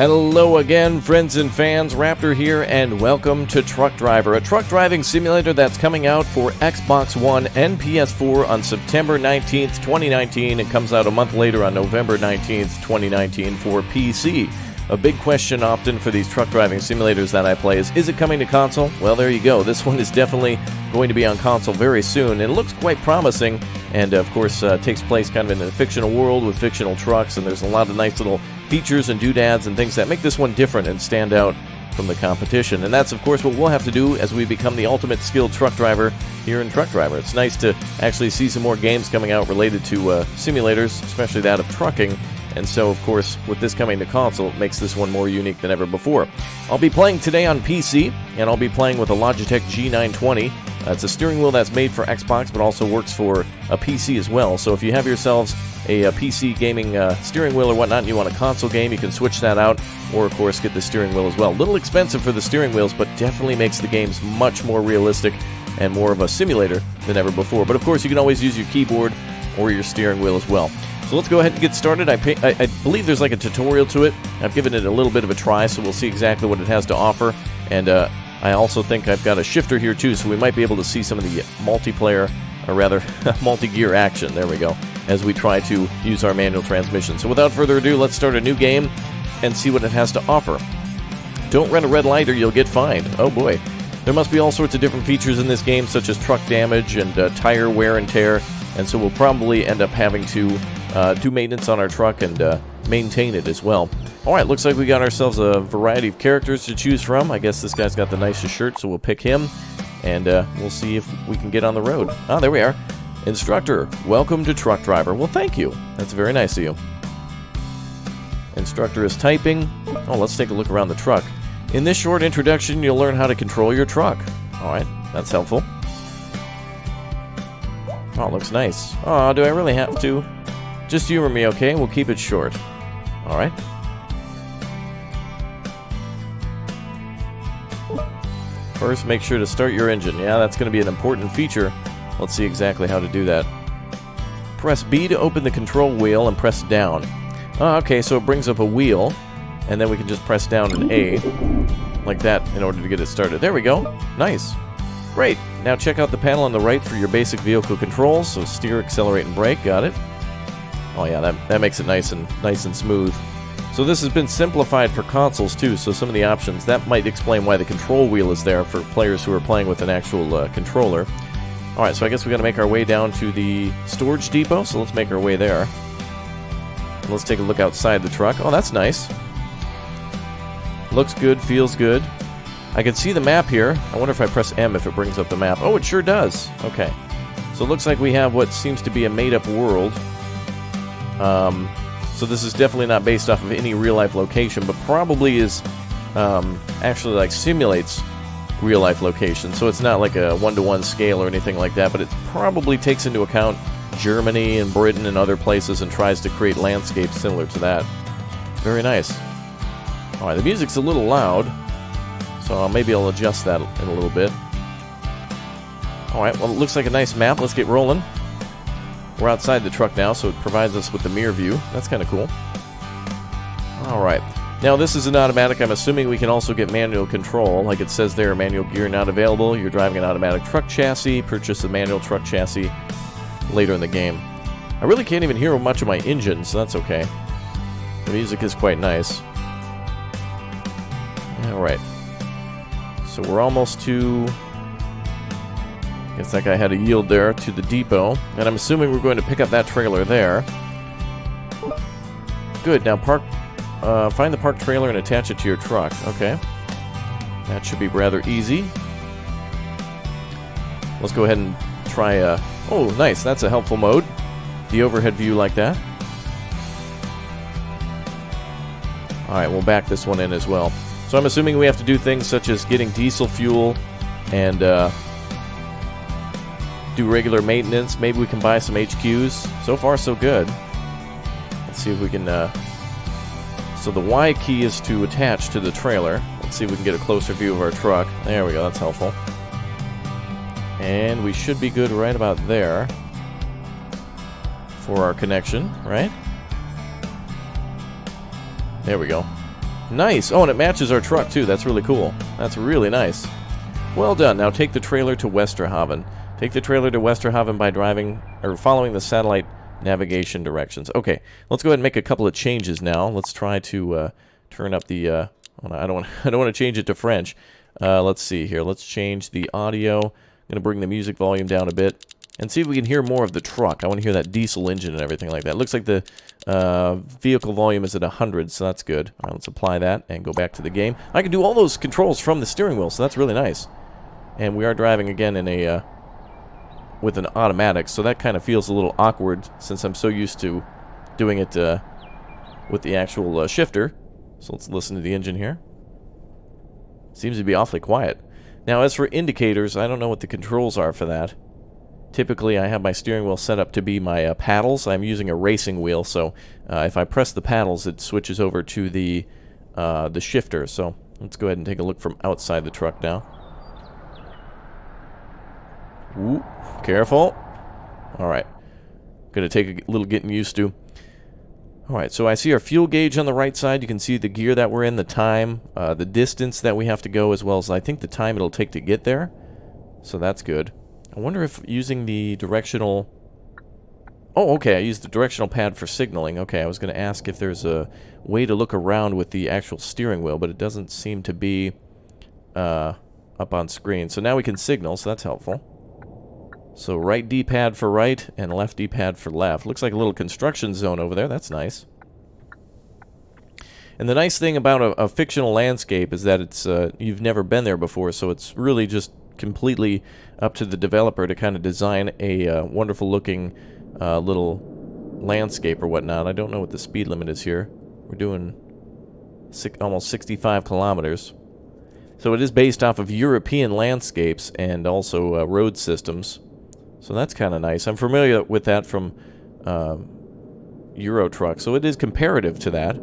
Hello again, friends and fans. Raptor here, and welcome to Truck Driver, a truck driving simulator that's coming out for Xbox One and PS4 on September 19th, 2019. It comes out a month later on November 19th, 2019 for PC. A big question often for these truck driving simulators that I play is is it coming to console? Well, there you go. This one is definitely going to be on console very soon, and it looks quite promising. And of course, uh, takes place kind of in a fictional world with fictional trucks, and there's a lot of nice little features and doodads and things that make this one different and stand out from the competition. And that's, of course, what we'll have to do as we become the ultimate skilled truck driver here in Truck Driver. It's nice to actually see some more games coming out related to uh, simulators, especially that of trucking. And so, of course, with this coming to console, it makes this one more unique than ever before. I'll be playing today on PC, and I'll be playing with a Logitech G920. Uh, it's a steering wheel that's made for Xbox, but also works for a PC as well. So if you have yourselves a, a PC gaming uh, steering wheel or whatnot, and you want a console game, you can switch that out, or of course get the steering wheel as well. A little expensive for the steering wheels, but definitely makes the games much more realistic and more of a simulator than ever before. But of course, you can always use your keyboard or your steering wheel as well. So let's go ahead and get started. I, pay, I, I, believe there's like a tutorial to it. I've given it a little bit of a try, so we'll see exactly what it has to offer. And uh, I also think I've got a shifter here too, so we might be able to see some of the multiplayer, or rather, multi-gear action. There we go, as we try to use our manual transmission. So without further ado, let's start a new game and see what it has to offer. Don't run a red light or you'll get fined. Oh boy. There must be all sorts of different features in this game, such as truck damage and uh, tire wear and tear, and so we'll probably end up having to uh, do maintenance on our truck and uh, maintain it as well. Alright, looks like we got ourselves a variety of characters to choose from. I guess this guy's got the nicest shirt, so we'll pick him, and uh, we'll see if we can get on the road. Ah, there we are. Instructor, welcome to Truck Driver. Well, thank you. That's very nice of you. Instructor is typing. Oh, let's take a look around the truck. In this short introduction, you'll learn how to control your truck. Alright, that's helpful. Oh, it looks nice. Oh, do I really have to? Just humor me, okay? We'll keep it short. Alright. First, make sure to start your engine. Yeah, that's going to be an important feature. Let's see exactly how to do that. Press B to open the control wheel and press down. Oh, okay, so it brings up a wheel, and then we can just press down an A, like that, in order to get it started. There we go. Nice. Great. Now check out the panel on the right for your basic vehicle controls. So steer, accelerate, and brake. Got it. Oh yeah, that, that makes it nice and nice and smooth. So this has been simplified for consoles too, so some of the options, that might explain why the control wheel is there for players who are playing with an actual uh, controller. Alright, so I guess we gotta make our way down to the storage depot, so let's make our way there. Let's take a look outside the truck. Oh, that's nice. Looks good, feels good. I can see the map here. I wonder if I press M if it brings up the map. Oh, it sure does. Okay. So it looks like we have what seems to be a made-up world. Um, so this is definitely not based off of any real-life location, but probably is um, actually like simulates real-life location. So it's not like a one-to-one scale or anything like that, but it probably takes into account Germany and Britain and other places and tries to create landscapes similar to that. Very nice. Alright, the music's a little loud. So maybe I'll adjust that in a little bit. Alright, well it looks like a nice map. Let's get rolling. We're outside the truck now, so it provides us with the mirror view. That's kind of cool. Alright. Now this is an automatic. I'm assuming we can also get manual control. Like it says there, manual gear not available. You're driving an automatic truck chassis. Purchase a manual truck chassis later in the game. I really can't even hear much of my engine, so that's okay. The music is quite nice. Alright. So we're almost to... Guess that guy had a yield there to the depot. And I'm assuming we're going to pick up that trailer there. Good, now park... Uh, find the park trailer and attach it to your truck. Okay. That should be rather easy. Let's go ahead and try... Uh, oh, nice, that's a helpful mode. The overhead view like that. Alright, we'll back this one in as well. So I'm assuming we have to do things such as getting diesel fuel and uh, do regular maintenance. Maybe we can buy some HQs. So far, so good. Let's see if we can... Uh... So the Y key is to attach to the trailer. Let's see if we can get a closer view of our truck. There we go, that's helpful. And we should be good right about there for our connection, right? There we go. Nice. Oh, and it matches our truck, too. That's really cool. That's really nice. Well done. Now take the trailer to Westerhaven. Take the trailer to Westerhaven by driving or following the satellite navigation directions. Okay, let's go ahead and make a couple of changes now. Let's try to uh, turn up the. Uh, I don't want. I don't want to change it to French. Uh, let's see here. Let's change the audio. I'm gonna bring the music volume down a bit and see if we can hear more of the truck. I want to hear that diesel engine and everything like that. It looks like the uh, vehicle volume is at 100, so that's good. Right, let's apply that and go back to the game. I can do all those controls from the steering wheel, so that's really nice. And we are driving again in a uh, with an automatic, so that kind of feels a little awkward since I'm so used to doing it uh, with the actual uh, shifter. So let's listen to the engine here. Seems to be awfully quiet. Now, as for indicators, I don't know what the controls are for that. Typically, I have my steering wheel set up to be my uh, paddles. I'm using a racing wheel, so uh, if I press the paddles, it switches over to the uh, the shifter. So let's go ahead and take a look from outside the truck now. Ooh, careful. All right. Going to take a little getting used to. All right, so I see our fuel gauge on the right side. You can see the gear that we're in, the time, uh, the distance that we have to go, as well as I think the time it'll take to get there. So that's good. I wonder if using the directional... Oh, okay, I used the directional pad for signaling. Okay, I was going to ask if there's a way to look around with the actual steering wheel, but it doesn't seem to be uh, up on screen. So now we can signal, so that's helpful. So right D-pad for right and left D-pad for left. Looks like a little construction zone over there. That's nice. And the nice thing about a, a fictional landscape is that it's uh, you've never been there before, so it's really just completely up to the developer to kind of design a uh, wonderful looking uh, little landscape or whatnot. I don't know what the speed limit is here. We're doing six, almost 65 kilometers. So it is based off of European landscapes and also uh, road systems. So that's kind of nice. I'm familiar with that from uh, Euro Truck, so it is comparative to that.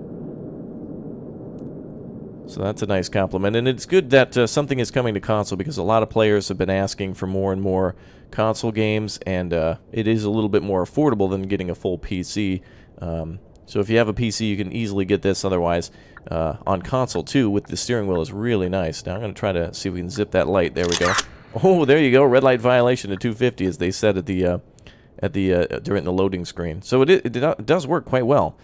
So that's a nice compliment. And it's good that uh, something is coming to console because a lot of players have been asking for more and more console games, and uh, it is a little bit more affordable than getting a full PC. Um, so if you have a PC, you can easily get this. Otherwise, uh, on console too, with the steering wheel is really nice. Now I'm going to try to see if we can zip that light. There we go. Oh, there you go. Red light violation at 250, as they said at the uh, at the uh, during the loading screen. So it, it, it does work quite well.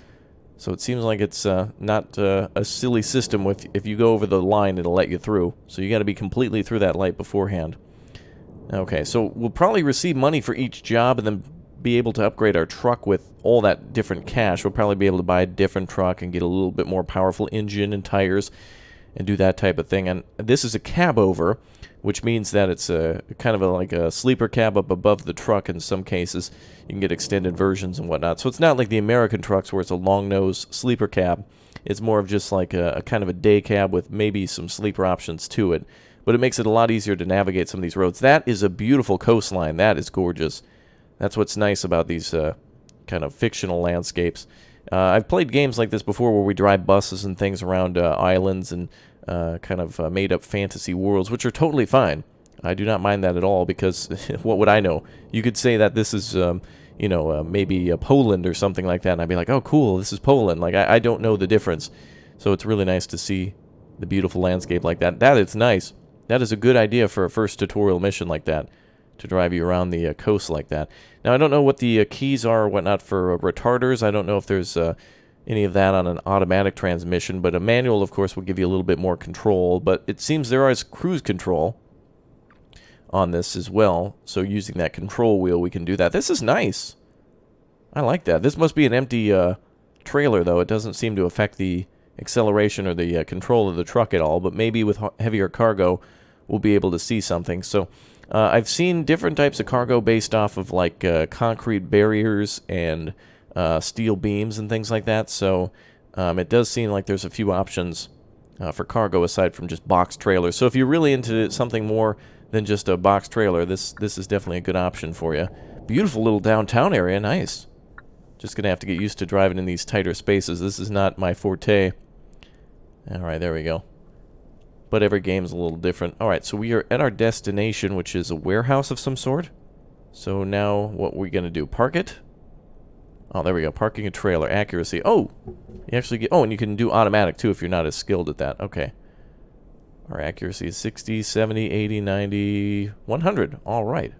So it seems like it's uh, not uh, a silly system. With if you go over the line, it'll let you through. So you got to be completely through that light beforehand. Okay, so we'll probably receive money for each job and then be able to upgrade our truck with all that different cash. We'll probably be able to buy a different truck and get a little bit more powerful engine and tires and do that type of thing. And this is a cab over which means that it's a kind of a, like a sleeper cab up above the truck in some cases. You can get extended versions and whatnot. So it's not like the American trucks where it's a long nose sleeper cab. It's more of just like a, a kind of a day cab with maybe some sleeper options to it. But it makes it a lot easier to navigate some of these roads. That is a beautiful coastline. That is gorgeous. That's what's nice about these uh, kind of fictional landscapes. Uh, I've played games like this before where we drive buses and things around uh, islands and uh, kind of uh, made up fantasy worlds, which are totally fine. I do not mind that at all because what would I know? You could say that this is, um, you know, uh, maybe uh, Poland or something like that, and I'd be like, oh, cool, this is Poland. Like, I, I don't know the difference. So it's really nice to see the beautiful landscape like that. That is nice. That is a good idea for a first tutorial mission like that, to drive you around the uh, coast like that. Now, I don't know what the uh, keys are or whatnot for uh, retarders. I don't know if there's uh, any of that on an automatic transmission, but a manual, of course, will give you a little bit more control. But it seems there is cruise control on this as well. So using that control wheel, we can do that. This is nice. I like that. This must be an empty uh, trailer, though. It doesn't seem to affect the acceleration or the uh, control of the truck at all. But maybe with heavier cargo, we'll be able to see something. So uh, I've seen different types of cargo based off of like uh, concrete barriers and uh, steel beams and things like that. So um, it does seem like there's a few options uh, for cargo aside from just box trailers. So if you're really into something more than just a box trailer, this this is definitely a good option for you. Beautiful little downtown area, nice. Just gonna have to get used to driving in these tighter spaces. This is not my forte. All right, there we go. But every game's a little different. All right, so we are at our destination, which is a warehouse of some sort. So now what we're we to do, park it? Oh, there we go. Parking a trailer. Accuracy. Oh! You actually get... Oh, and you can do automatic, too, if you're not as skilled at that. Okay. Our accuracy is 60, 70, 80, 90, 100. All right.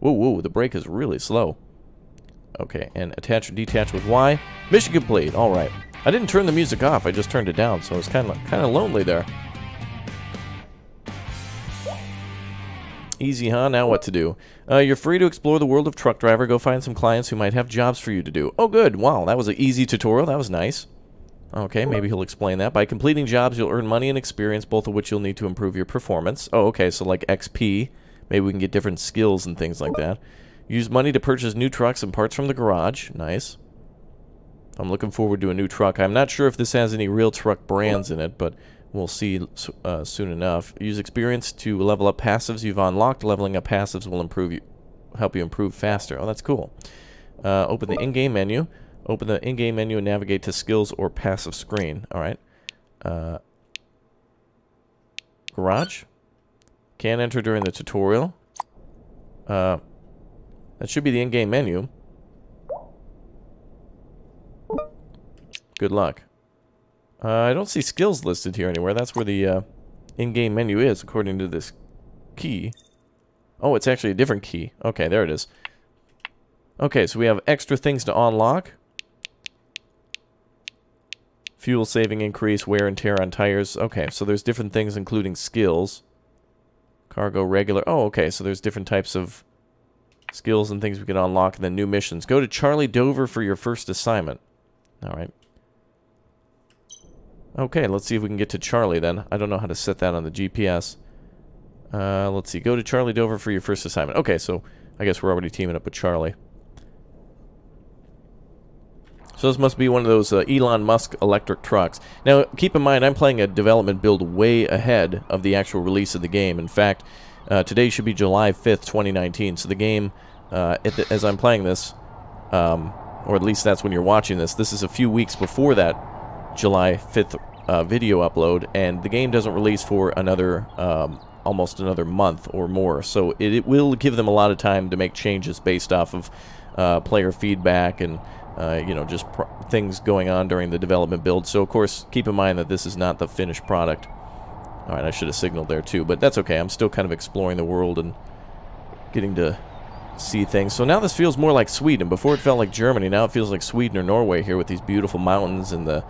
Whoa, whoa. The brake is really slow. Okay, and attach or detach with Y. Mission complete. All right. I didn't turn the music off. I just turned it down, so it's kind of kind of lonely there. Easy, huh? Now what to do? Uh, you're free to explore the world of Truck Driver. Go find some clients who might have jobs for you to do. Oh, good. Wow, that was an easy tutorial. That was nice. Okay, maybe he'll explain that. By completing jobs, you'll earn money and experience, both of which you'll need to improve your performance. Oh, okay, so like XP. Maybe we can get different skills and things like that. Use money to purchase new trucks and parts from the garage. Nice. I'm looking forward to a new truck. I'm not sure if this has any real truck brands in it, but we'll see uh, soon enough. Use experience to level up passives you've unlocked. Leveling up passives will improve you, help you improve faster. Oh, that's cool. Uh, open the in-game menu. Open the in-game menu and navigate to skills or passive screen. All right. Uh, garage. Can't enter during the tutorial. Uh, that should be the in-game menu. Good luck. Uh, I don't see skills listed here anywhere. That's where the uh, in-game menu is, according to this key. Oh, it's actually a different key. Okay, there it is. Okay, so we have extra things to unlock. Fuel saving increase, wear and tear on tires. Okay, so there's different things including skills. Cargo regular. Oh, okay, so there's different types of skills and things we can unlock, and then new missions. Go to Charlie Dover for your first assignment. Alright. Okay, let's see if we can get to Charlie then. I don't know how to set that on the GPS. Uh, let's see. Go to Charlie Dover for your first assignment. Okay, so I guess we're already teaming up with Charlie. So this must be one of those uh, Elon Musk electric trucks. Now, keep in mind, I'm playing a development build way ahead of the actual release of the game. In fact, uh, today should be July 5th, 2019. So the game, uh, the, as I'm playing this, um, or at least that's when you're watching this, this is a few weeks before that July 5th uh, video upload, and the game doesn't release for another, um, almost another month or more. So it, it, will give them a lot of time to make changes based off of uh, player feedback and, uh, you know, just things going on during the development build. So, of course, keep in mind that this is not the finished product. Alright, I should have signaled there too, but that's okay. I'm still kind of exploring the world and getting to see things. So now this feels more like Sweden. Before it felt like Germany, now it feels like Sweden or Norway here with these beautiful mountains and the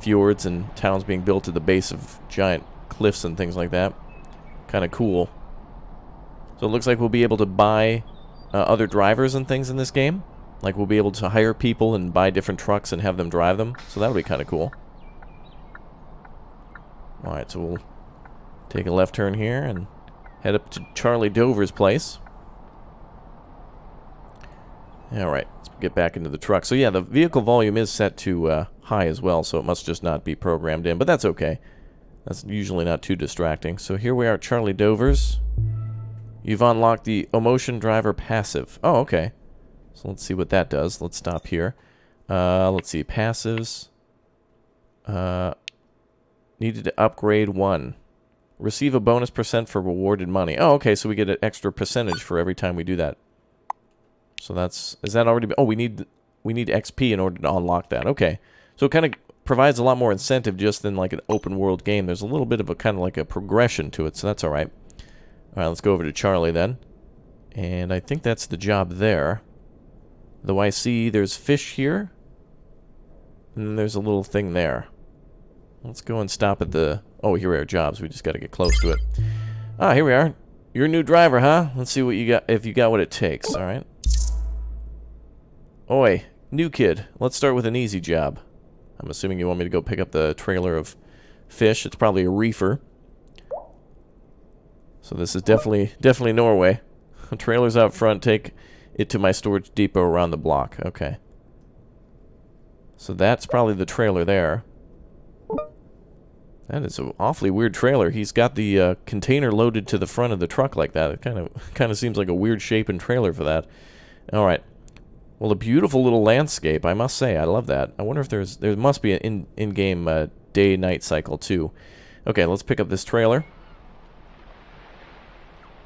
fjords and towns being built at the base of giant cliffs and things like that. Kind of cool. So it looks like we'll be able to buy uh, other drivers and things in this game. Like we'll be able to hire people and buy different trucks and have them drive them. So that'll be kind of cool. Alright, so we'll Take a left turn here and head up to Charlie Dover's place. Alright, get back into the truck. So yeah, the vehicle volume is set to uh, high as well, so it must just not be programmed in, but that's okay. That's usually not too distracting. So here we are at Charlie Dover's. You've unlocked the Emotion Driver Passive. Oh, okay. So let's see what that does. Let's stop here. Uh, let's see, passives. Uh, needed to upgrade one. Receive a bonus percent for rewarded money. Oh, okay, so we get an extra percentage for every time we do that. So that's... Is that already... Oh, we need we need XP in order to unlock that. Okay. So it kind of provides a lot more incentive just than like an open world game. There's a little bit of a kind of like a progression to it, so that's alright. Alright, let's go over to Charlie then. And I think that's the job there. Though I see there's fish here. And then there's a little thing there. Let's go and stop at the Oh, here are, jobs. We just got to get close to it. Ah, here we are. You're a new driver, huh? Let's see what you got, if you got what it takes, alright? Oi, new kid. Let's start with an easy job. I'm assuming you want me to go pick up the trailer of fish. It's probably a reefer. So this is definitely, definitely Norway. Trailer's out front. Take it to my storage depot around the block. Okay. So that's probably the trailer there. That is an awfully weird trailer. He's got the uh, container loaded to the front of the truck like that. It kind of kind of seems like a weird shape and trailer for that. All right. Well, a beautiful little landscape, I must say. I love that. I wonder if there's there must be an in in-game uh, day-night cycle too. Okay, let's pick up this trailer.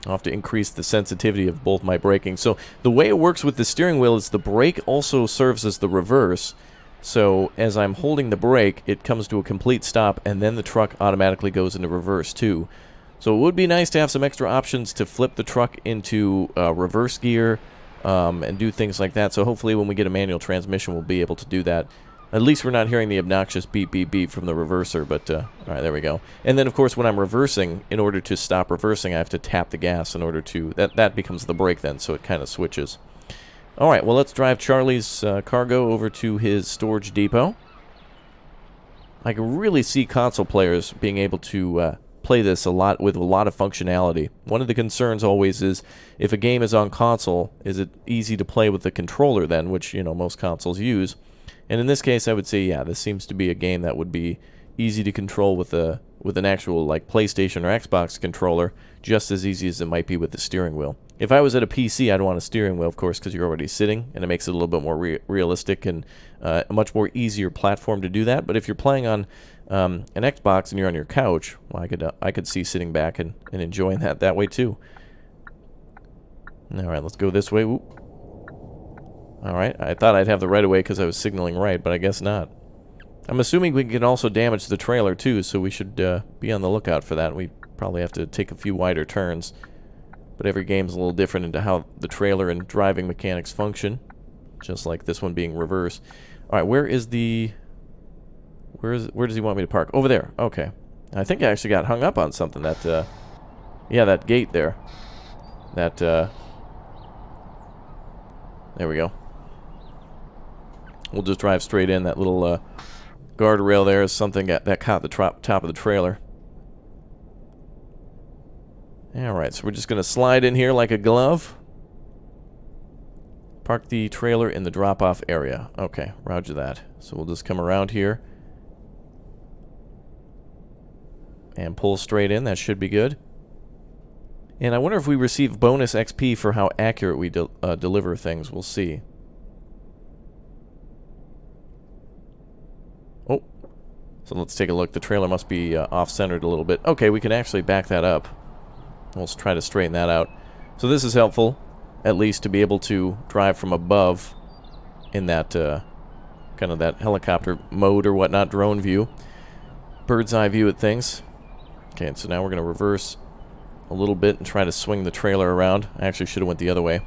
I'll have to increase the sensitivity of both my braking. So the way it works with the steering wheel is the brake also serves as the reverse. So as I'm holding the brake, it comes to a complete stop, and then the truck automatically goes into reverse too. So it would be nice to have some extra options to flip the truck into uh, reverse gear um, and do things like that. So hopefully when we get a manual transmission, we'll be able to do that. At least we're not hearing the obnoxious beep, beep, beep from the reverser, but, uh, all right, there we go. And then, of course, when I'm reversing, in order to stop reversing, I have to tap the gas in order to, that, that becomes the brake then, so it kind of switches. All right, well, let's drive Charlie's uh, cargo over to his storage depot. I can really see console players being able to uh, play this a lot with a lot of functionality. One of the concerns always is if a game is on console, is it easy to play with the controller then, which, you know, most consoles use. And in this case, I would say, yeah, this seems to be a game that would be easy to control with a with an actual like PlayStation or Xbox controller, just as easy as it might be with the steering wheel. If I was at a PC, I'd want a steering wheel, of course, because you're already sitting, and it makes it a little bit more re realistic and uh, a much more easier platform to do that. But if you're playing on um, an Xbox and you're on your couch, well, I could uh, I could see sitting back and, and enjoying that that way too. All right, let's go this way. Ooh. Alright, I thought I'd have the right of way because I was signaling right, but I guess not. I'm assuming we can also damage the trailer too, so we should uh, be on the lookout for that. We probably have to take a few wider turns. But every game's a little different into how the trailer and driving mechanics function. Just like this one being reverse. Alright, where is the... Where is where does he want me to park? Over there. Okay. I think I actually got hung up on something. That, uh... Yeah, that gate there. That, uh... There we go. We'll just drive straight in. That little uh, guardrail there is something that, that caught the top, of the trailer. Alright, so we're just going to slide in here like a glove. Park the trailer in the drop-off area. Okay, roger that. So we'll just come around here. And pull straight in. That should be good. And I wonder if we receive bonus XP for how accurate we de uh, deliver things. We'll see. Oh. So let's take a look. The trailer must be uh, off-centered a little bit. Okay, we can actually back that up. Let's try to straighten that out. So this is helpful, at least to be able to drive from above in that uh, kind of that helicopter mode or whatnot, drone view. Bird's eye view at things. Okay, so now we're going to reverse a little bit and try to swing the trailer around. I actually should have went the other way.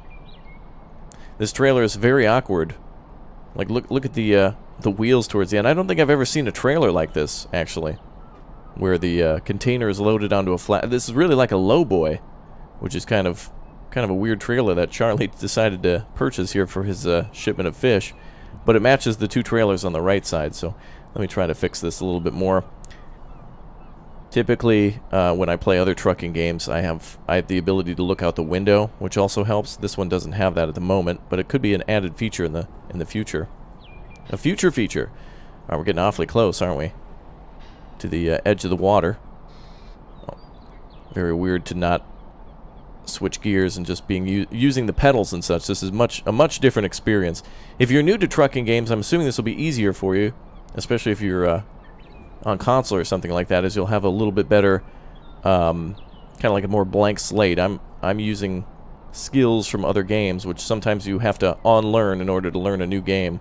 This trailer is very awkward. Like, look look at the uh, the wheels towards the end. I don't think I've ever seen a trailer like this, actually. Where the uh, container is loaded onto a flat... This is really like a lowboy, which is kind of kind of a weird trailer that Charlie decided to purchase here for his uh, shipment of fish. But it matches the two trailers on the right side, so let me try to fix this a little bit more. Typically, uh, when I play other trucking games, I have I have the ability to look out the window, which also helps. This one doesn't have that at the moment, but it could be an added feature in the in the future. A future feature. All right, we're getting awfully close, aren't we? To the uh, edge of the water. Oh, very weird to not switch gears and just being using the pedals and such. This is much a much different experience. If you're new to trucking games, I'm assuming this will be easier for you, especially if you're uh, on console or something like that is you'll have a little bit better, um, kind of like a more blank slate. I'm I'm using skills from other games, which sometimes you have to unlearn in order to learn a new game.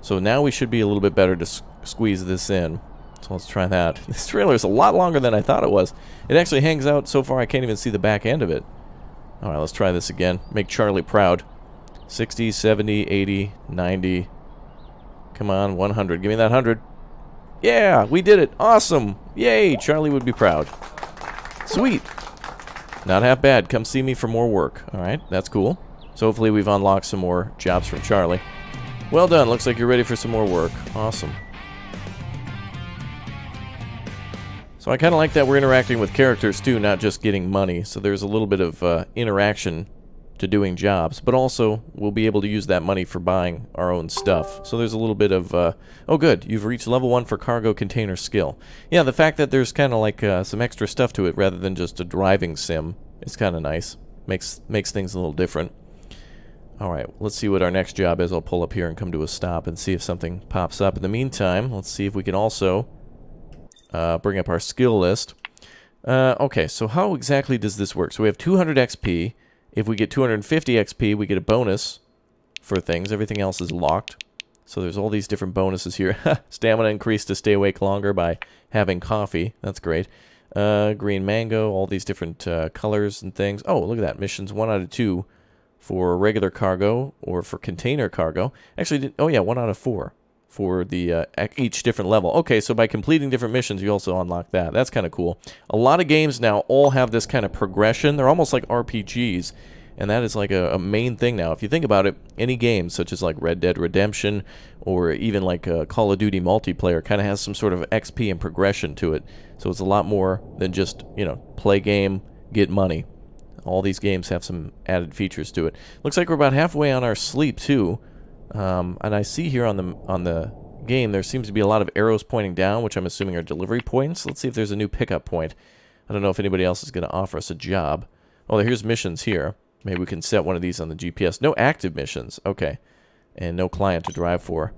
So now we should be a little bit better to squeeze this in. So let's try that. This trailer is a lot longer than I thought it was. It actually hangs out so far I can't even see the back end of it. Alright, let's try this again. Make Charlie proud. 60, 70, 80, 90. Come on, 100. Give me that 100. Yeah, we did it. Awesome. Yay, Charlie would be proud. Sweet. Not half bad. Come see me for more work. Alright, that's cool. So hopefully we've unlocked some more jobs from Charlie. Well done. Looks like you're ready for some more work. Awesome. So I kind of like that we're interacting with characters too, not just getting money. So there's a little bit of uh, interaction to doing jobs, but also we'll be able to use that money for buying our own stuff. So there's a little bit of, uh, oh good, you've reached level 1 for cargo container skill. Yeah, the fact that there's kind of like uh, some extra stuff to it rather than just a driving sim is kind of nice. Makes, makes things a little different. Alright, let's see what our next job is. I'll pull up here and come to a stop and see if something pops up. In the meantime, let's see if we can also uh, bring up our skill list. Uh, okay, so how exactly does this work? So we have 200 XP. If we get 250 XP, we get a bonus for things. Everything else is locked. So there's all these different bonuses here. Stamina increased to stay awake longer by having coffee. That's great. Uh, green mango, all these different uh, colors and things. Oh, look at that. Missions 1 out of 2 for regular cargo or for container cargo. Actually, oh yeah, 1 out of 4 for the uh, each different level. Okay, so by completing different missions, you also unlock that. That's kind of cool. A lot of games now all have this kind of progression. They're almost like RPGs, and that is like a, a main thing now. If you think about it, any game such as like Red Dead Redemption or even like uh, Call of Duty multiplayer kind of has some sort of XP and progression to it. So it's a lot more than just, you know, play game, get money. All these games have some added features to it. Looks like we're about halfway on our sleep too. Um, and I see here on the on the game there seems to be a lot of arrows pointing down, which I'm assuming are delivery points. Let's see if there's a new pickup point. I don't know if anybody else is going to offer us a job. Oh, here's missions here. Maybe we can set one of these on the GPS. No active missions. Okay. And no client to drive for.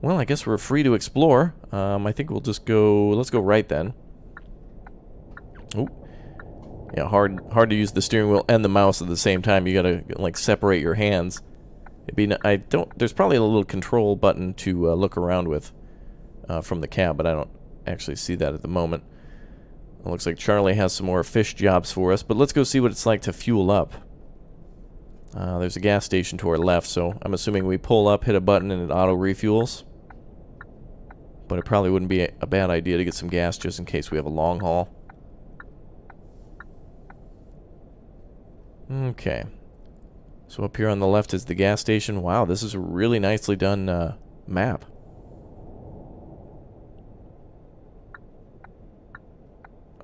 Well, I guess we're free to explore. Um, I think we'll just go... Let's go right then. Oh. Yeah, hard hard to use the steering wheel and the mouse at the same time. You gotta, like, separate your hands. It'd be, I don't, there's probably a little control button to uh, look around with uh, from the cab, but I don't actually see that at the moment. It looks like Charlie has some more fish jobs for us, but let's go see what it's like to fuel up. Uh, there's a gas station to our left, so I'm assuming we pull up, hit a button, and it auto refuels. But it probably wouldn't be a, a bad idea to get some gas just in case we have a long haul. Okay. So up here on the left is the gas station. Wow, this is a really nicely done uh, map.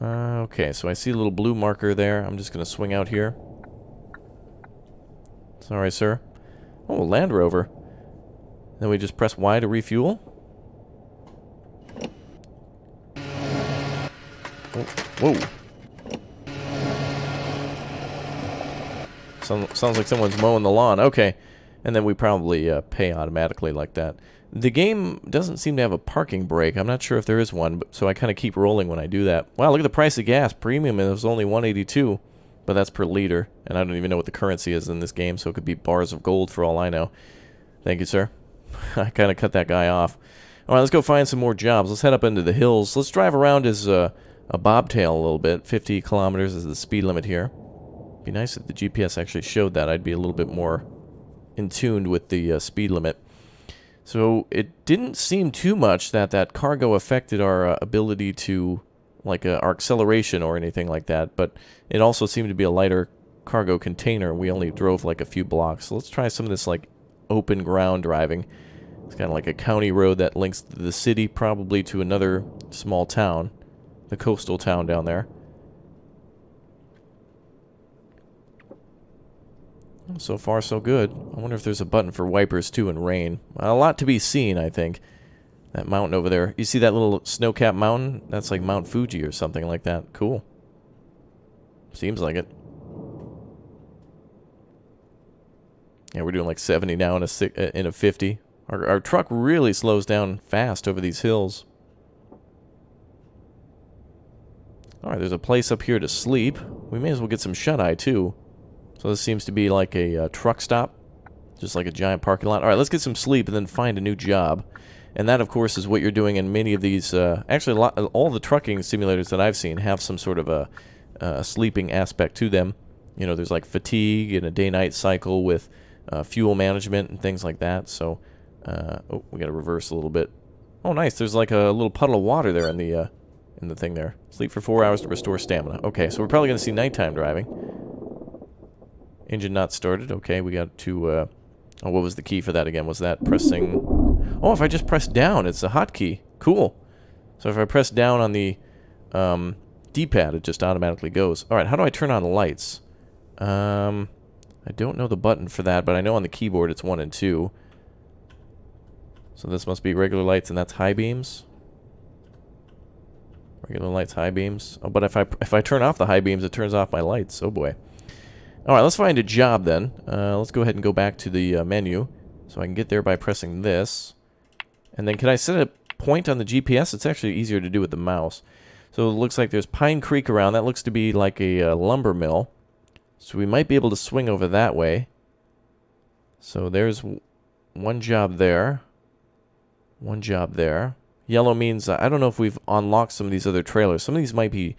Uh, okay, so I see a little blue marker there. I'm just going to swing out here. Sorry, sir. Oh, Land Rover. Then we just press Y to refuel. Oh, whoa. Some, sounds like someone's mowing the lawn. Okay. And then we probably uh, pay automatically like that. The game doesn't seem to have a parking brake. I'm not sure if there is one, but, so I kind of keep rolling when I do that. Wow, look at the price of gas. Premium is only 182, but that's per liter. And I don't even know what the currency is in this game, so it could be bars of gold for all I know. Thank you, sir. I kind of cut that guy off. All right, let's go find some more jobs. Let's head up into the hills. Let's drive around as uh, a bobtail a little bit. 50 kilometers is the speed limit here. Be nice if the GPS actually showed that. I'd be a little bit more in tuned with the uh, speed limit. So it didn't seem too much that that cargo affected our uh, ability to, like uh, our acceleration or anything like that. But it also seemed to be a lighter cargo container. We only drove like a few blocks. So let's try some of this like open ground driving. It's kind of like a county road that links the city probably to another small town, the coastal town down there. So far, so good. I wonder if there's a button for wipers, too, in rain. A lot to be seen, I think. That mountain over there. You see that little snow-capped mountain? That's like Mount Fuji or something like that. Cool. Seems like it. Yeah, we're doing like 70 now in a, uh, in a 50. Our, our truck really slows down fast over these hills. Alright, there's a place up here to sleep. We may as well get some shut-eye, too. So this seems to be like a uh, truck stop, just like a giant parking lot. All right, let's get some sleep and then find a new job. And that, of course, is what you're doing in many of these. Uh, actually, lot, all the trucking simulators that I've seen have some sort of a, a, sleeping aspect to them. You know, there's like fatigue and a day-night cycle with uh, fuel management and things like that. So, uh, oh, we got to reverse a little bit. Oh, nice. There's like a little puddle of water there in the uh, in the thing there. Sleep for four hours to restore stamina. Okay, so we're probably going to see nighttime driving. Engine not started. Okay, we got to... Uh, oh, what was the key for that again? Was that pressing... Oh, if I just press down, it's a hotkey. Cool. So if I press down on the um, D-pad, it just automatically goes. Alright, how do I turn on the lights? Um, I don't know the button for that, but I know on the keyboard it's 1 and 2. So this must be regular lights, and that's high beams. Regular lights, high beams. Oh, but if I if I turn off the high beams, it turns off my lights. Oh boy. Alright, let's find a job then. Uh, let's go ahead and go back to the uh, menu. So I can get there by pressing this. And then can I set a point on the GPS? It's actually easier to do with the mouse. So it looks like there's Pine Creek around. That looks to be like a uh, lumber mill. So we might be able to swing over that way. So there's one job there. One job there. Yellow means, uh, I don't know if we've unlocked some of these other trailers. Some of these might be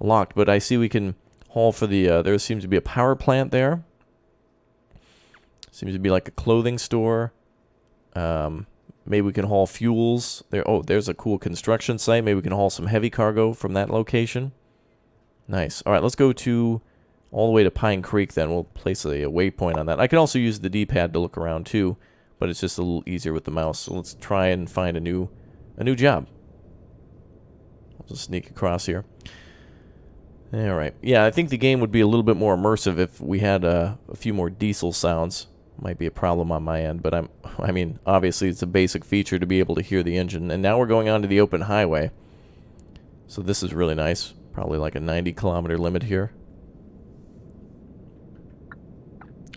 locked, but I see we can haul for the, uh, there seems to be a power plant there. Seems to be like a clothing store. Um, maybe we can haul fuels. There. Oh, there's a cool construction site. Maybe we can haul some heavy cargo from that location. Nice. All right, let's go to all the way to Pine Creek then. We'll place a, a waypoint on that. I can also use the D-pad to look around too, but it's just a little easier with the mouse. So let's try and find a new a new job. I'll just sneak across here. All right. Yeah, I think the game would be a little bit more immersive if we had uh, a few more diesel sounds. Might be a problem on my end, but I'm I mean, obviously it's a basic feature to be able to hear the engine. And now we're going on to the open highway. So this is really nice. Probably like a 90 kilometer limit here.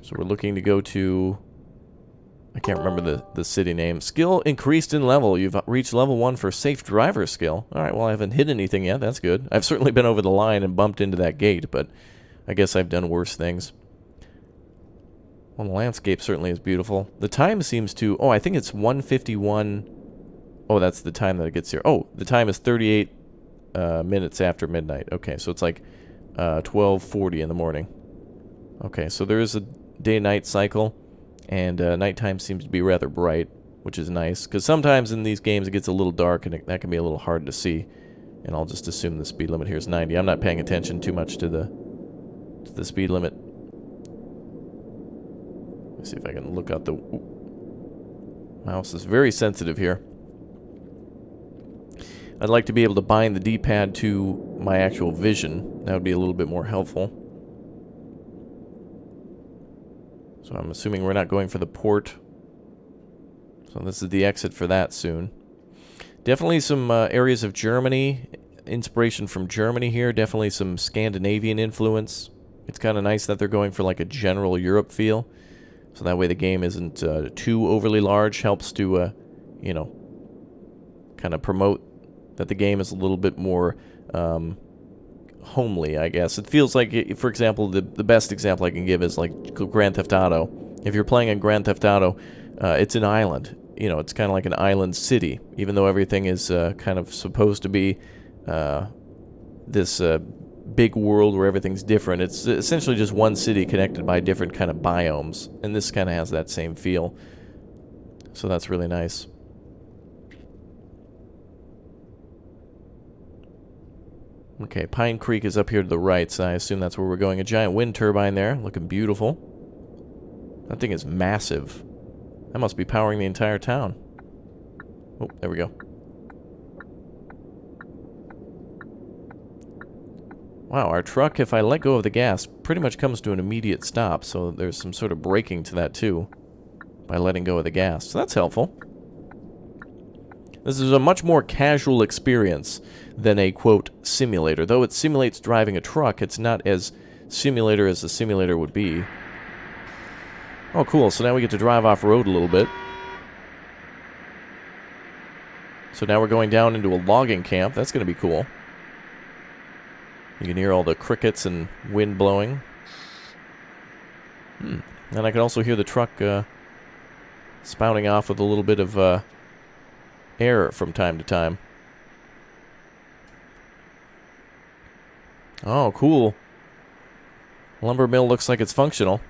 So we're looking to go to I can't remember the, the city name. Skill increased in level. You've reached level 1 for safe driver skill. Alright, well I haven't hit anything yet. That's good. I've certainly been over the line and bumped into that gate, but I guess I've done worse things. Well, the landscape certainly is beautiful. The time seems to... Oh, I think it's 151... Oh, that's the time that it gets here. Oh, the time is 38 uh, minutes after midnight. Okay, so it's like uh, 12.40 in the morning. Okay, so there is a day-night cycle and uh, nighttime seems to be rather bright, which is nice, because sometimes in these games it gets a little dark and it, that can be a little hard to see. And I'll just assume the speed limit here is 90. I'm not paying attention too much to the to the speed limit. Let's see if I can look out the... Ooh. Mouse is very sensitive here. I'd like to be able to bind the D-pad to my actual vision. That would be a little bit more helpful. So I'm assuming we're not going for the port. So this is the exit for that soon. Definitely some uh, areas of Germany, inspiration from Germany here. Definitely some Scandinavian influence. It's kind of nice that they're going for like a general Europe feel. So that way the game isn't uh, too overly large. Helps to, uh, you know, kind of promote that the game is a little bit more um, homely, I guess. It feels like, for example, the, the best example I can give is like Grand Theft Auto. If you're playing in Grand Theft Auto, uh, it's an island. You know, it's kind of like an island city, even though everything is uh, kind of supposed to be uh, this uh, big world where everything's different. It's essentially just one city connected by different kind of biomes, and this kind of has that same feel. So that's really nice. Okay, Pine Creek is up here to the right, so I assume that's where we're going. A giant wind turbine there, looking beautiful. That thing is massive. That must be powering the entire town. Oh, there we go. Wow, our truck, if I let go of the gas, pretty much comes to an immediate stop, so there's some sort of braking to that too, by letting go of the gas. So that's helpful. This is a much more casual experience than a, quote, simulator. Though it simulates driving a truck, it's not as simulator as a simulator would be. Oh, cool. So now we get to drive off-road a little bit. So now we're going down into a logging camp. That's going to be cool. You can hear all the crickets and wind blowing. Hmm. And I can also hear the truck uh, spouting off with a little bit of uh, air from time to time. Oh, cool. Lumber mill looks like it's functional.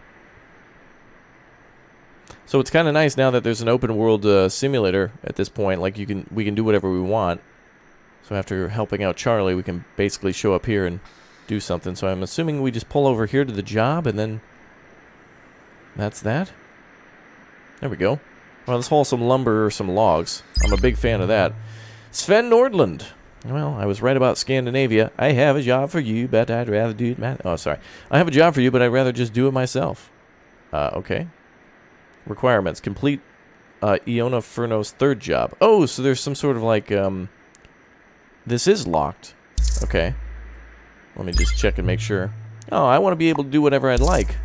So it's kind of nice now that there's an open world uh, simulator at this point. Like you can, we can do whatever we want. So after helping out Charlie, we can basically show up here and do something. So I'm assuming we just pull over here to the job and then that's that. There we go. Well, let's haul some lumber or some logs. I'm a big fan of that. Sven Nordland. Well, I was right about Scandinavia. I have a job for you, but I'd rather do it my... Oh, sorry. I have a job for you, but I'd rather just do it myself. Uh, okay. Requirements. Complete uh, Iona Furno's third job. Oh, so there's some sort of like, um... This is locked. Okay. Let me just check and make sure. Oh, I want to be able to do whatever I'd like.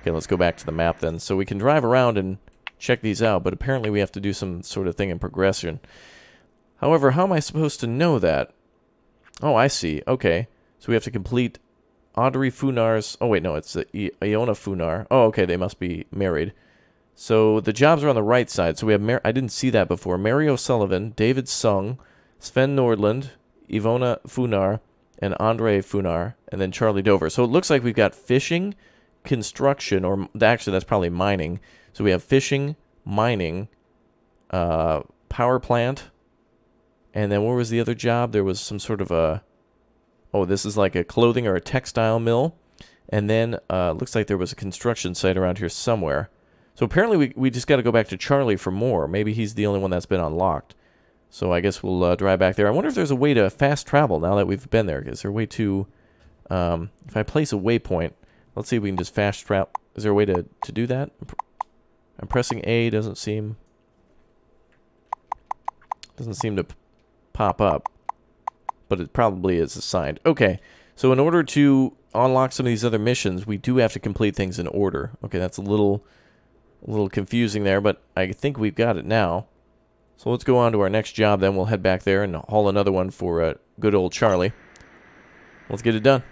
Okay, let's go back to the map then. So we can drive around and check these out, but apparently we have to do some sort of thing in progression. However, how am I supposed to know that? Oh, I see. Okay. So we have to complete Audrey Funar's... Oh, wait, no, it's uh, Iona Funar. Oh, okay, they must be married. So the jobs are on the right side. So we have... Mar I didn't see that before. Mary O'Sullivan, David Sung, Sven Nordland, Ivona Funar, and Andre Funar, and then Charlie Dover. So it looks like we've got fishing, construction, or actually that's probably mining. So we have fishing, mining, uh, power plant, and then what was the other job? There was some sort of a, oh, this is like a clothing or a textile mill. And then uh, looks like there was a construction site around here somewhere. So apparently we, we just got to go back to Charlie for more. Maybe he's the only one that's been unlocked. So I guess we'll uh, drive back there. I wonder if there's a way to fast travel now that we've been there. Is there a way to, um, if I place a waypoint, let's see if we can just fast travel. Is there a way to, to do that? I'm pressing A, doesn't seem, doesn't seem to pop up. But it probably is assigned. Okay, so in order to unlock some of these other missions, we do have to complete things in order. Okay, that's a little, a little confusing there, but I think we've got it now. So let's go on to our next job, then we'll head back there and haul another one for uh, good old Charlie. Let's get it done.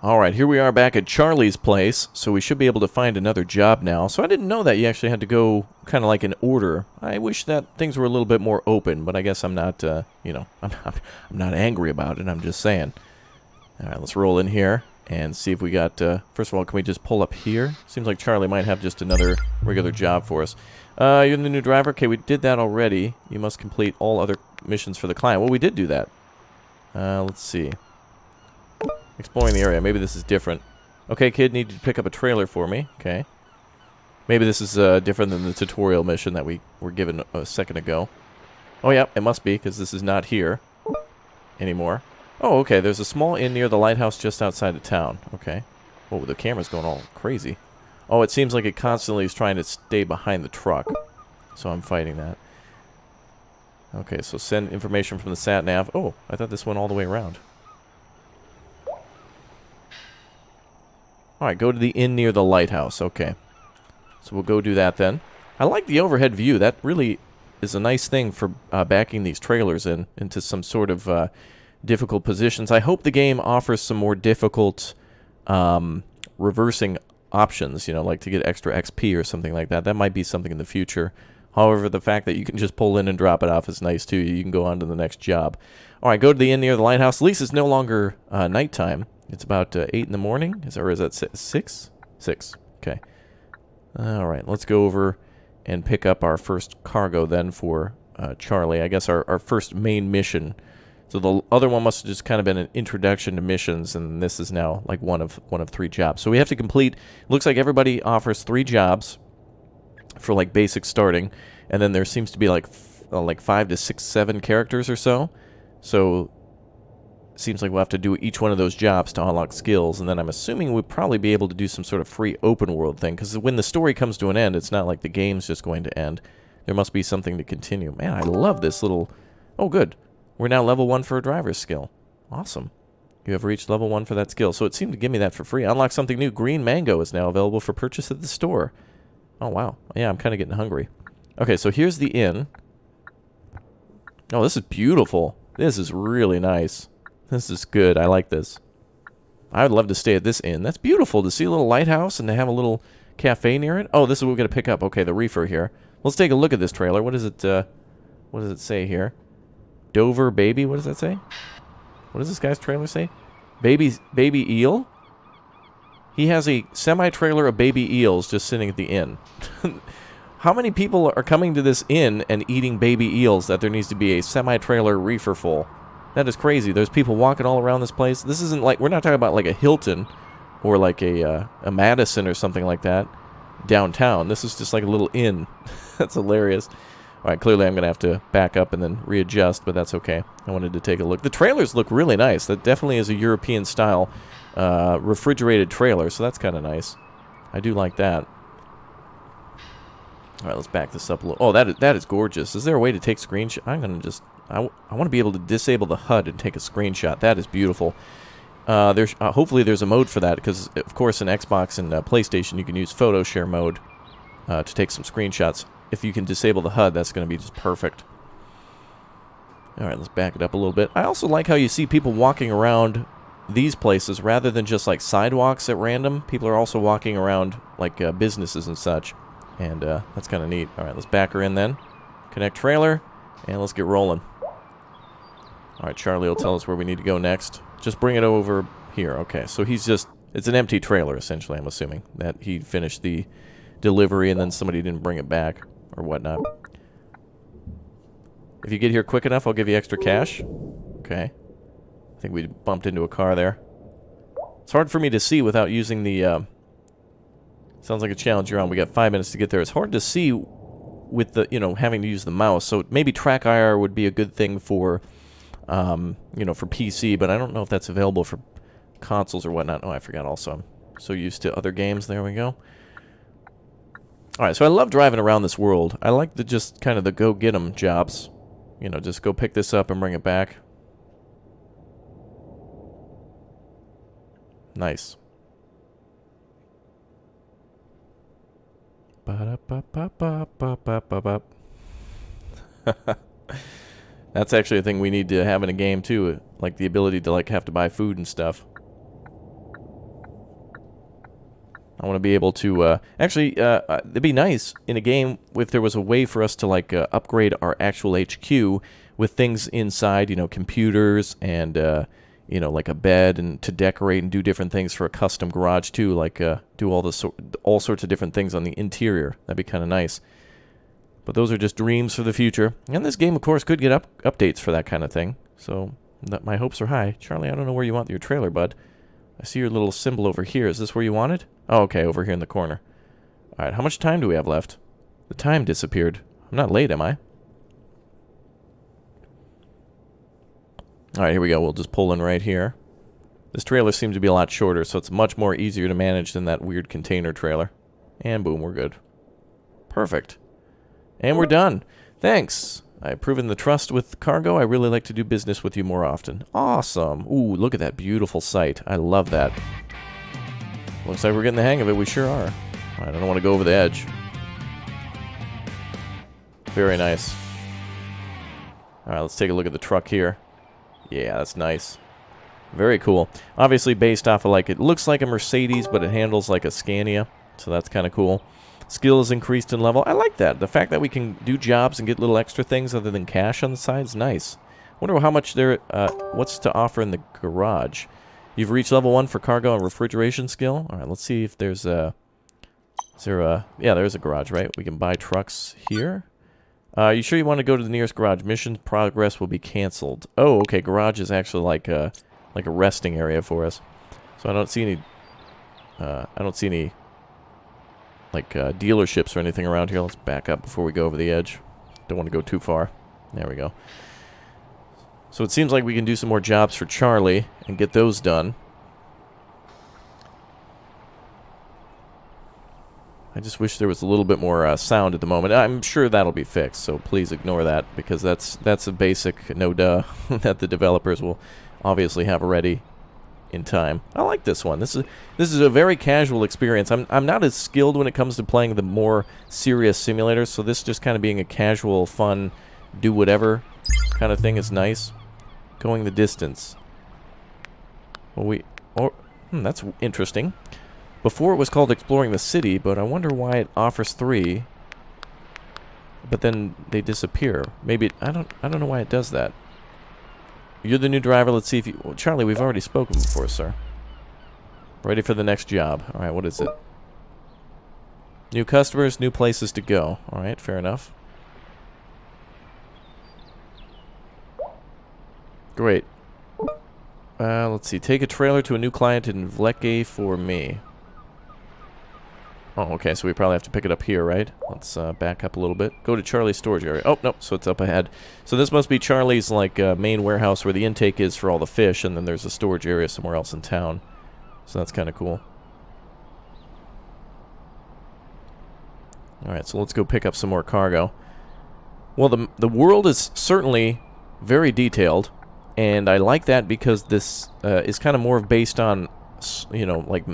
Alright, here we are back at Charlie's place, so we should be able to find another job now. So I didn't know that you actually had to go kind of like in order. I wish that things were a little bit more open, but I guess I'm not, uh, you know, I'm not, I'm not angry about it, I'm just saying. Alright, let's roll in here and see if we got, uh, first of all, can we just pull up here? Seems like Charlie might have just another regular job for us. Uh, you're the new driver? Okay, we did that already. You must complete all other missions for the client. Well, we did do that. Uh, let's see. Exploring the area. Maybe this is different. Okay, kid, need to pick up a trailer for me. Okay. Maybe this is uh, different than the tutorial mission that we were given a second ago. Oh, yeah, it must be, because this is not here anymore. Oh, okay, there's a small inn near the lighthouse just outside of town. Okay. Oh, the camera's going all crazy. Oh, it seems like it constantly is trying to stay behind the truck. So I'm fighting that. Okay, so send information from the sat nav. Oh, I thought this went all the way around. Alright, go to the inn near the lighthouse. Okay. So we'll go do that then. I like the overhead view. That really is a nice thing for uh, backing these trailers in into some sort of uh, difficult positions. I hope the game offers some more difficult um, reversing options, you know, like to get extra XP or something like that. That might be something in the future. However, the fact that you can just pull in and drop it off is nice too. You can go on to the next job. All right, go to the inn near the lighthouse. At least it's no longer uh, nighttime. It's about uh, 8 in the morning. Is, or is that 6? 6. Okay. All right, let's go over and pick up our first cargo then for uh, Charlie. I guess our, our first main mission so the other one must have just kind of been an introduction to missions, and this is now like one of one of three jobs. So we have to complete. Looks like everybody offers three jobs for like basic starting, and then there seems to be like uh, like five to six, seven characters or so. So seems like we'll have to do each one of those jobs to unlock skills, and then I'm assuming we'll probably be able to do some sort of free open world thing, because when the story comes to an end, it's not like the game's just going to end. There must be something to continue. Man, I love this little... Oh, good. We're now level 1 for a driver's skill. Awesome. You have reached level 1 for that skill. So it seemed to give me that for free. Unlock something new. Green mango is now available for purchase at the store. Oh, wow. Yeah, I'm kind of getting hungry. Okay, so here's the inn. Oh, this is beautiful. This is really nice. This is good. I like this. I would love to stay at this inn. That's beautiful to see a little lighthouse and to have a little cafe near it. Oh, this is what we're going to pick up. Okay, the reefer here. Let's take a look at this trailer. What does it, uh, what does it say here? Dover baby. What does that say? What does this guy's trailer say? Baby, baby eel? He has a semi-trailer of baby eels just sitting at the inn. How many people are coming to this inn and eating baby eels that there needs to be a semi-trailer reefer full? That is crazy. There's people walking all around this place. This isn't like, we're not talking about like a Hilton or like a, uh, a Madison or something like that downtown. This is just like a little inn. That's hilarious. Alright, clearly I'm going to have to back up and then readjust, but that's okay. I wanted to take a look. The trailers look really nice. That definitely is a European-style uh, refrigerated trailer, so that's kind of nice. I do like that. Alright, let's back this up a little. Oh, that is, that is gorgeous. Is there a way to take screenshot? I'm going to just... I, I want to be able to disable the HUD and take a screenshot. That is beautiful. Uh, there's uh, Hopefully there's a mode for that, because, of course, in Xbox and uh, PlayStation, you can use photo share mode uh, to take some screenshots if you can disable the HUD, that's going to be just perfect. All right, let's back it up a little bit. I also like how you see people walking around these places rather than just like sidewalks at random. People are also walking around like uh, businesses and such. And uh, that's kind of neat. All right, let's back her in then. Connect trailer, and let's get rolling. All right, Charlie will tell us where we need to go next. Just bring it over here. Okay, so he's just... It's an empty trailer, essentially, I'm assuming. That he finished the delivery and then somebody didn't bring it back or whatnot. If you get here quick enough, I'll give you extra cash. Okay. I think we bumped into a car there. It's hard for me to see without using the... Uh, sounds like a challenge you're on. We got five minutes to get there. It's hard to see with the, you know, having to use the mouse. So maybe TrackIR would be a good thing for, um, you know, for PC, but I don't know if that's available for consoles or whatnot. Oh, I forgot also. I'm so used to other games. There we go. Alright, so I love driving around this world. I like the just kind of the go get 'em jobs. You know, just go pick this up and bring it back. Nice. That's actually a thing we need to have in a game too, like the ability to like have to buy food and stuff. I want to be able to, uh, actually, uh, uh, it'd be nice in a game if there was a way for us to, like, uh, upgrade our actual HQ with things inside, you know, computers and, uh, you know, like a bed and to decorate and do different things for a custom garage, too, like, uh, do all the so all sorts of different things on the interior. That'd be kind of nice. But those are just dreams for the future. And this game, of course, could get up updates for that kind of thing. So, my hopes are high. Charlie, I don't know where you want your trailer, bud. I see your little symbol over here. Is this where you want it? Oh, okay, over here in the corner. Alright, how much time do we have left? The time disappeared. I'm not late, am I? Alright, here we go. We'll just pull in right here. This trailer seems to be a lot shorter, so it's much more easier to manage than that weird container trailer. And boom, we're good. Perfect. And we're done. Thanks. I've proven the trust with cargo. I really like to do business with you more often. Awesome. Ooh, look at that beautiful sight. I love that. Looks like we're getting the hang of it. We sure are. I don't want to go over the edge. Very nice. Alright, let's take a look at the truck here. Yeah, that's nice. Very cool. Obviously based off of like, it looks like a Mercedes, but it handles like a Scania. So that's kind of cool. Skill is increased in level. I like that. The fact that we can do jobs and get little extra things other than cash on the side is nice. Wonder how much there, uh, what's to offer in the garage. You've reached level 1 for cargo and refrigeration skill. Alright, let's see if there's a... Is there a... Yeah, there's a garage, right? We can buy trucks here. Uh, you sure you want to go to the nearest garage? Mission progress will be canceled. Oh, okay. Garage is actually like a, like a resting area for us. So I don't see any... Uh, I don't see any like uh, dealerships or anything around here. Let's back up before we go over the edge. Don't want to go too far. There we go. So it seems like we can do some more jobs for Charlie and get those done. I just wish there was a little bit more uh, sound at the moment. I'm sure that'll be fixed, so please ignore that because that's that's a basic no duh that the developers will obviously have ready in time. I like this one. This is this is a very casual experience. I'm I'm not as skilled when it comes to playing the more serious simulators, so this just kind of being a casual, fun, do whatever kind of thing is nice. Going the distance. Well, we oh, hmm, that's interesting. Before it was called exploring the city, but I wonder why it offers three. But then they disappear. Maybe I don't I don't know why it does that. You're the new driver. Let's see if you... Well, Charlie, we've already spoken before, sir. Ready for the next job. Alright, what is it? New customers, new places to go. Alright, fair enough. Great. Uh, let's see. Take a trailer to a new client in Vleke for me. Oh, okay, so we probably have to pick it up here, right? Let's uh, back up a little bit. Go to Charlie's storage area. Oh, no, so it's up ahead. So this must be Charlie's, like, uh, main warehouse where the intake is for all the fish, and then there's a storage area somewhere else in town. So that's kind of cool. Alright, so let's go pick up some more cargo. Well, the, the world is certainly very detailed, and I like that because this uh, is kind of more based on, you know, like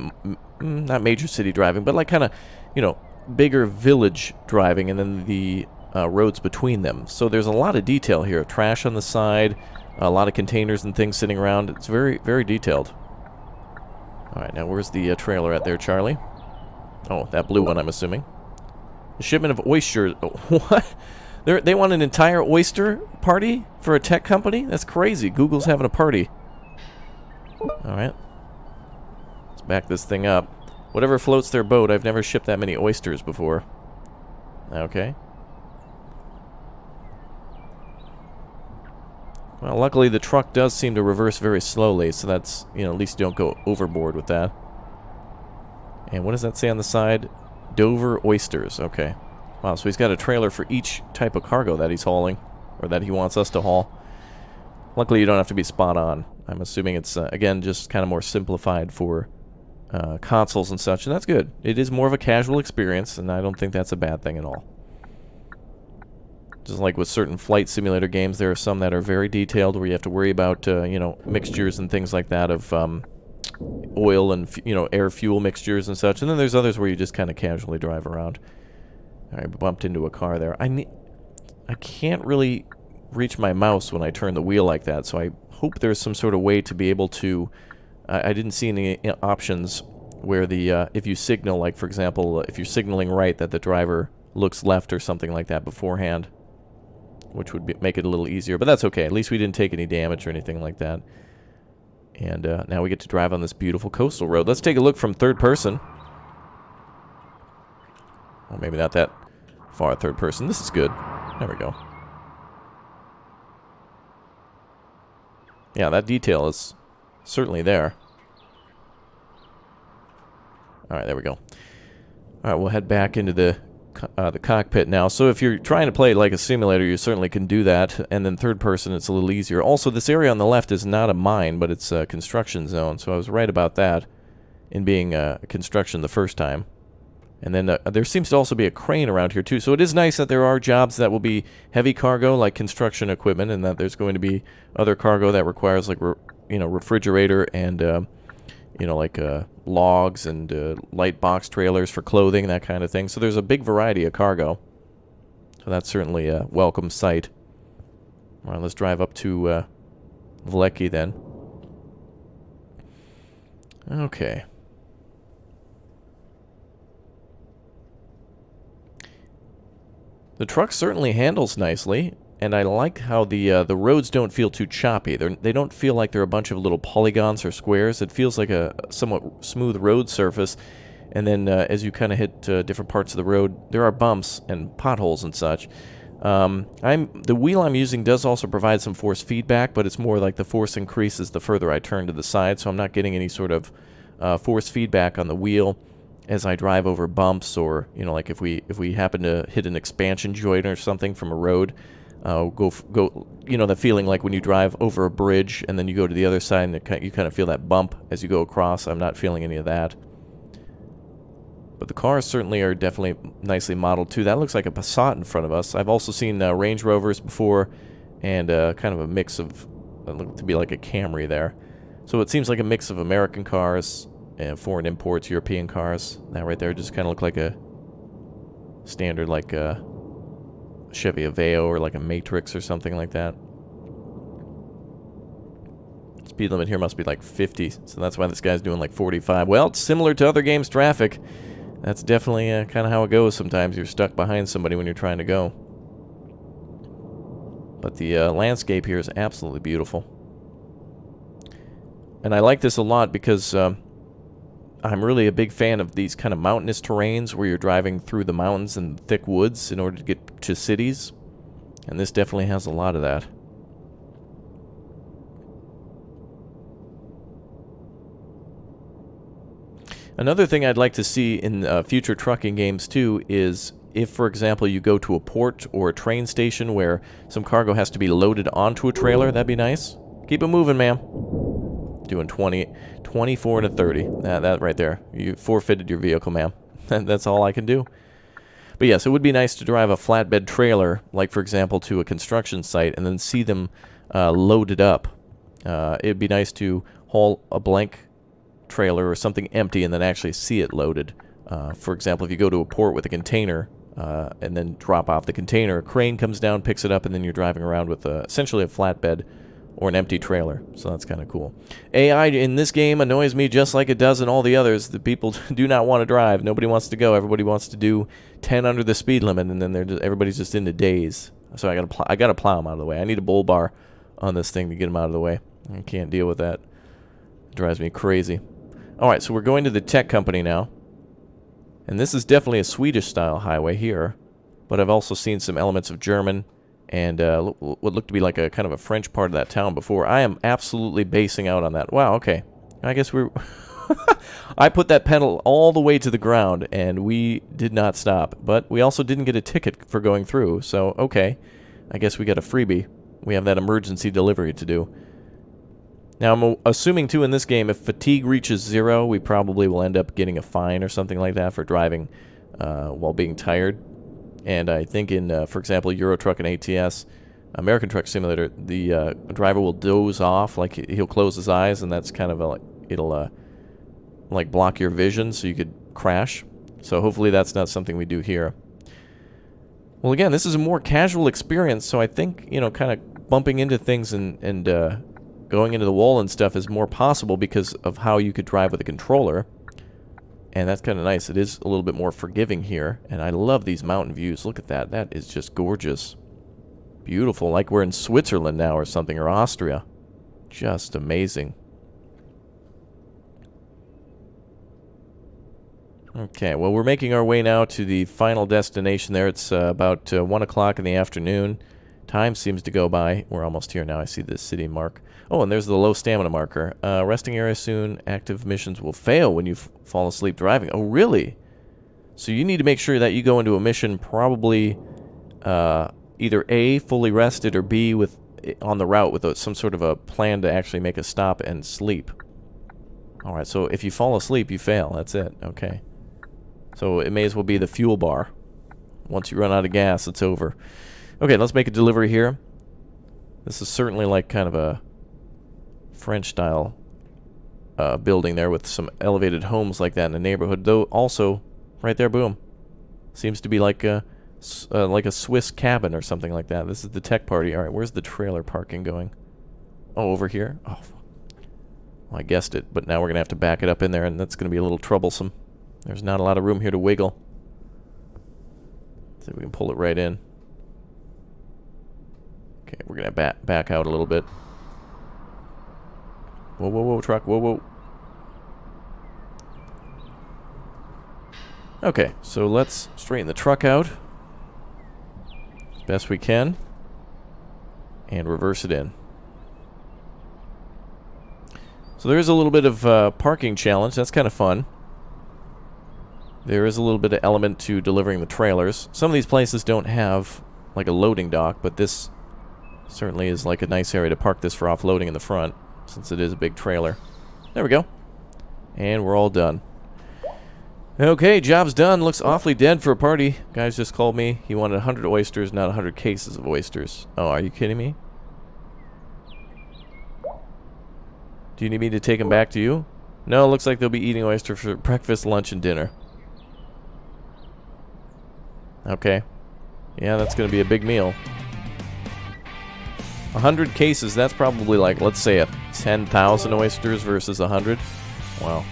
not major city driving, but like kind of, you know, bigger village driving, and then the uh, roads between them. So there's a lot of detail here. Trash on the side, a lot of containers and things sitting around. It's very, very detailed. All right, now where's the uh, trailer at there, Charlie? Oh, that blue one, I'm assuming. A shipment of oysters. What? They're, they want an entire oyster party for a tech company? That's crazy. Google's having a party. All right. Back this thing up. Whatever floats their boat, I've never shipped that many oysters before. Okay. Well, luckily the truck does seem to reverse very slowly, so that's, you know, at least you don't go overboard with that. And what does that say on the side? Dover Oysters. Okay. Wow, so he's got a trailer for each type of cargo that he's hauling, or that he wants us to haul. Luckily, you don't have to be spot on. I'm assuming it's, uh, again, just kind of more simplified for uh, consoles and such, and that's good. It is more of a casual experience, and I don't think that's a bad thing at all. Just like with certain flight simulator games, there are some that are very detailed where you have to worry about, uh, you know, mixtures and things like that of um, oil and, you know, air fuel mixtures and such. And then there's others where you just kind of casually drive around. I bumped into a car there. I need, I can't really reach my mouse when I turn the wheel like that, so I hope there's some sort of way to be able to... I didn't see any uh, options where the, uh, if you signal, like for example, if you're signaling right, that the driver looks left or something like that beforehand which would be, make it a little easier. But that's okay. At least we didn't take any damage or anything like that. And uh, now we get to drive on this beautiful coastal road. Let's take a look from third person. Well, maybe not that far third person. This is good. There we go. Yeah, that detail is certainly there. Alright, there we go. Alright, we'll head back into the uh, the cockpit now. So if you're trying to play like a simulator, you certainly can do that. And then third person, it's a little easier. Also, this area on the left is not a mine, but it's a construction zone. So I was right about that in being uh, construction the first time. And then uh, there seems to also be a crane around here too. So it is nice that there are jobs that will be heavy cargo like construction equipment and that there's going to be other cargo that requires like, you know, refrigerator and uh, you know, like uh, logs and uh, light box trailers for clothing, that kind of thing. So there's a big variety of cargo. So that's certainly a welcome sight. All right, let's drive up to uh, Vlecki then. Okay. The truck certainly handles nicely and I like how the uh, the roads don't feel too choppy. They're, they don't feel like they're a bunch of little polygons or squares. It feels like a somewhat smooth road surface. And then uh, as you kind of hit uh, different parts of the road, there are bumps and potholes and such. Um, I'm the wheel I'm using does also provide some force feedback, but it's more like the force increases the further I turn to the side, so I'm not getting any sort of uh, force feedback on the wheel as I drive over bumps or you know like if we if we happen to hit an expansion joint or something from a road uh, go go you know the feeling like when you drive over a bridge and then you go to the other side and you kind of feel that bump as you go across. I'm not feeling any of that. But the cars certainly are definitely nicely modeled too. That looks like a Passat in front of us. I've also seen uh, Range Rovers before and uh, kind of a mix of look to be like a Camry there. So it seems like a mix of American cars and foreign imports European cars. That right there just kind of look like a standard like uh, Chevy Aveo or like a Matrix or something like that. Speed limit here must be like 50, so that's why this guy's doing like 45. Well, it's similar to other games' traffic. That's definitely uh, kind of how it goes sometimes. You're stuck behind somebody when you're trying to go. But the uh, landscape here is absolutely beautiful. And I like this a lot because um, I'm really a big fan of these kind of mountainous terrains where you're driving through the mountains and thick woods in order to get to cities. And this definitely has a lot of that. Another thing I'd like to see in uh, future trucking games too is if, for example, you go to a port or a train station where some cargo has to be loaded onto a trailer, that'd be nice. Keep it moving, ma'am. Doing 20, 24 and a 30. That, that right there. You forfeited your vehicle, ma'am. That's all I can do. But yes, it would be nice to drive a flatbed trailer, like for example to a construction site, and then see them uh, loaded up. Uh, it'd be nice to haul a blank trailer or something empty and then actually see it loaded. Uh, for example, if you go to a port with a container, uh, and then drop off the container. A crane comes down, picks it up, and then you're driving around with a, essentially a flatbed or an empty trailer. So that's kind of cool. AI in this game annoys me just like it does in all the others. The people do not want to drive. Nobody wants to go. Everybody wants to do 10 under the speed limit, and then they're just, everybody's just into days. So I gotta I gotta plow them out of the way. I need a bull bar on this thing to get them out of the way. I can't deal with that. It drives me crazy. All right, so we're going to the tech company now. And this is definitely a Swedish-style highway here, but I've also seen some elements of German and uh, what looked to be like a kind of a French part of that town before. I am absolutely basing out on that. Wow, okay. I guess we're... I put that pedal all the way to the ground, and we did not stop. But we also didn't get a ticket for going through, so okay. I guess we got a freebie. We have that emergency delivery to do. Now, I'm assuming, too, in this game, if fatigue reaches zero, we probably will end up getting a fine or something like that for driving uh, while being tired. And I think in, uh, for example, Euro Truck and ATS, American Truck Simulator, the uh, driver will doze off, like he'll close his eyes, and that's kind of a, it'll uh, like block your vision so you could crash. So hopefully that's not something we do here. Well, again, this is a more casual experience, so I think, you know, kind of bumping into things and, and uh, going into the wall and stuff is more possible because of how you could drive with a controller. And that's kind of nice. It is a little bit more forgiving here. And I love these mountain views. Look at that. That is just gorgeous. Beautiful. Like we're in Switzerland now or something, or Austria. Just amazing. Okay, well, we're making our way now to the final destination there. It's uh, about uh, 1 o'clock in the afternoon. Time seems to go by. We're almost here now. I see the city mark. Oh, and there's the low stamina marker. Uh, resting area soon. Active missions will fail when you fall asleep driving. Oh, really? So you need to make sure that you go into a mission probably uh, either A, fully rested, or B, with on the route with a, some sort of a plan to actually make a stop and sleep. Alright, so if you fall asleep, you fail. That's it. Okay. So it may as well be the fuel bar. Once you run out of gas, it's over. Okay, let's make a delivery here. This is certainly like kind of a French-style uh, building there with some elevated homes like that in the neighborhood. Though also, right there, boom. Seems to be like a, uh, like a Swiss cabin or something like that. This is the tech party. All right, where's the trailer parking going? Oh, over here? Oh, well, I guessed it, but now we're going to have to back it up in there, and that's going to be a little troublesome. There's not a lot of room here to wiggle. See if we can pull it right in. Okay, we're going to back, back out a little bit. Whoa, whoa, whoa, truck. Whoa, whoa. Okay, so let's straighten the truck out as best we can and reverse it in. So there is a little bit of uh, parking challenge. That's kind of fun. There is a little bit of element to delivering the trailers. Some of these places don't have like a loading dock, but this certainly is like a nice area to park this for offloading in the front since it is a big trailer. There we go. And we're all done. Okay, job's done. Looks awfully dead for a party. Guys just called me. He wanted 100 oysters, not 100 cases of oysters. Oh, are you kidding me? Do you need me to take them back to you? No, looks like they'll be eating oyster for breakfast, lunch, and dinner. Okay. Yeah, that's going to be a big meal. 100 cases, that's probably like, let's say, a 10,000 oysters versus 100. Wow.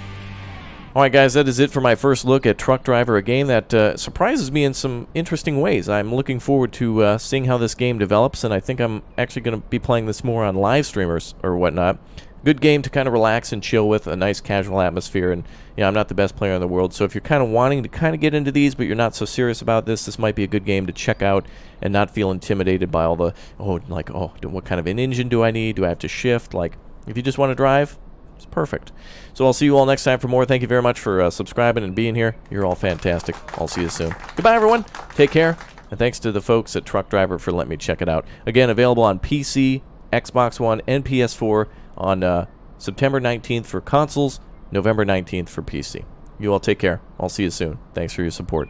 Alright guys, that is it for my first look at Truck Driver, a game that uh, surprises me in some interesting ways. I'm looking forward to uh, seeing how this game develops, and I think I'm actually going to be playing this more on live streamers or whatnot good game to kind of relax and chill with, a nice casual atmosphere. And you know, I'm not the best player in the world, so if you're kind of wanting to kind of get into these, but you're not so serious about this, this might be a good game to check out and not feel intimidated by all the oh, like oh, what kind of an engine do I need? Do I have to shift? Like, if you just want to drive, it's perfect. So I'll see you all next time for more. Thank you very much for uh, subscribing and being here. You're all fantastic. I'll see you soon. Goodbye, everyone. Take care. And thanks to the folks at Truck Driver for letting me check it out. Again, available on PC, Xbox One, and PS4 on uh, September 19th for consoles, November 19th for PC. You all take care. I'll see you soon. Thanks for your support.